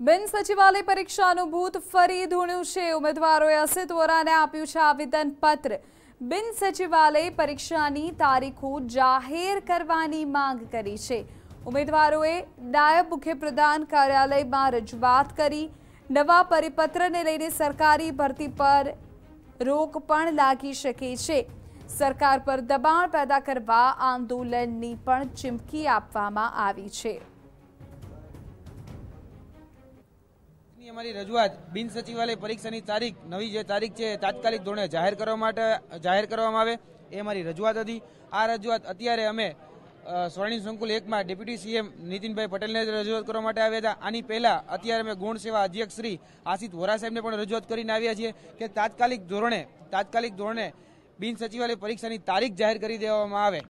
બિન સચિવાલય પરીક્ષાનું ભૂત ફરી ધૂણ્યું છે. ઉમેદવારોએ અસિત વોરાને આપ્યું છે આવેદન પત્ર બિન સચિવાલય પરીક્ષાની તારીખો જાહેર કરવાની માંગ કરી છે. ઉમેદવારોએ નાયબ મુખ્યપ્રધાન કાર્યાલયમાં રજૂઆત કરી. નવા પરિપત્રને લઈને સરકારી ભરતી પર રોક પણ લાગી શકે છે. સરકાર પર દબાણ પેદા કરવા આંદોલનની પણ ચીમકી આપવામાં આવી છે. ની અમારી રજૂઆત બિન સચિવાલય પરીક્ષાની તારીખ, નવી જે તારીખ છે તાત્કાલિક ધોરણે જાહેર કરવા માટે, જાહેર કરવામાં આવે, એ અમારી રજૂઆત હતી. આ રજૂઆત અત્યારે અમે સ્વર્ણિમ સંકુલ એકમાં ડેપ્યુટી સીએમ નીતિનભાઈ પટેલને રજૂઆત કરવા માટે આવ્યા હતા. આની પહેલા અત્યારે અમે ગુણ સેવા અધ્યક્ષ શ્રી આશિત વોરા સાહેબને પણ રજૂઆત કરીને આવ્યા છીએ કે તાત્કાલિક ધોરણે તાત્કાલિક ધોરણે બિન સચિવાલય પરીક્ષાની તારીખ જાહેર કરી દેવામાં આવે.